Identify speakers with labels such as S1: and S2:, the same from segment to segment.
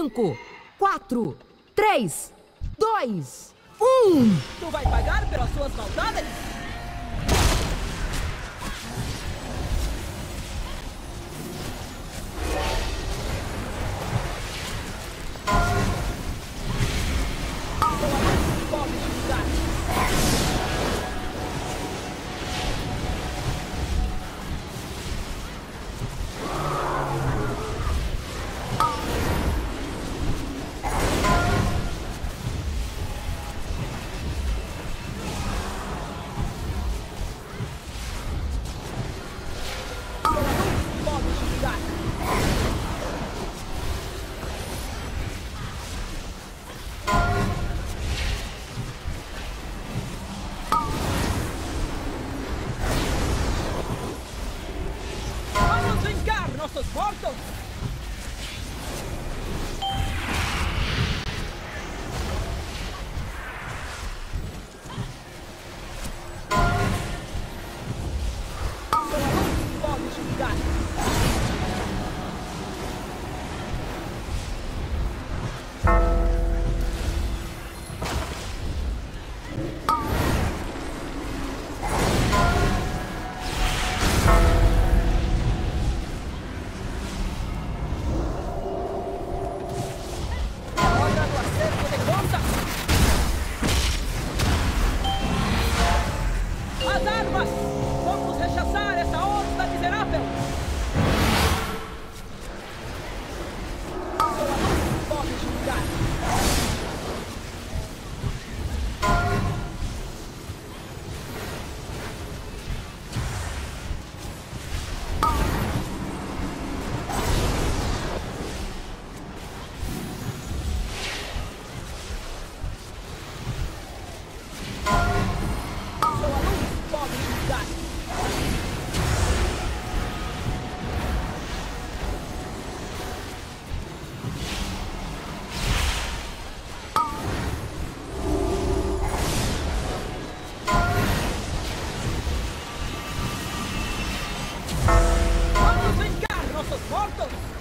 S1: 5, 4, 3, 2, 1.
S2: Tu vai pagar pelas suas maldades? Vingar nossos Santos.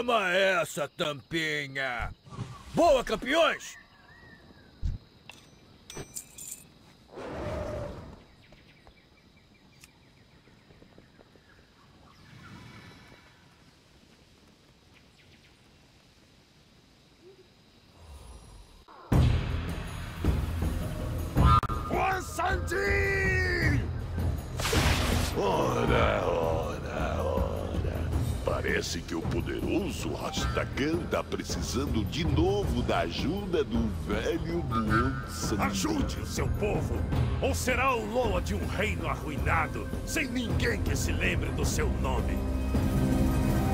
S3: Toma essa, tampinha! Boa, campeões!
S4: Ora, ora, ora. Parece que o poderoso Rastagan tá precisando de novo da ajuda do velho Monsanto.
S5: Ajude o seu povo, ou será o loa de um reino arruinado, sem ninguém que se lembre do seu nome.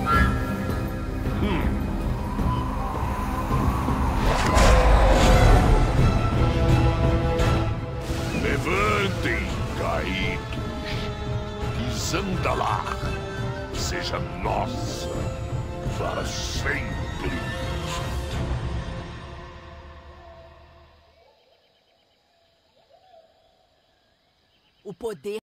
S4: Levantem, Para sempre.
S1: O poder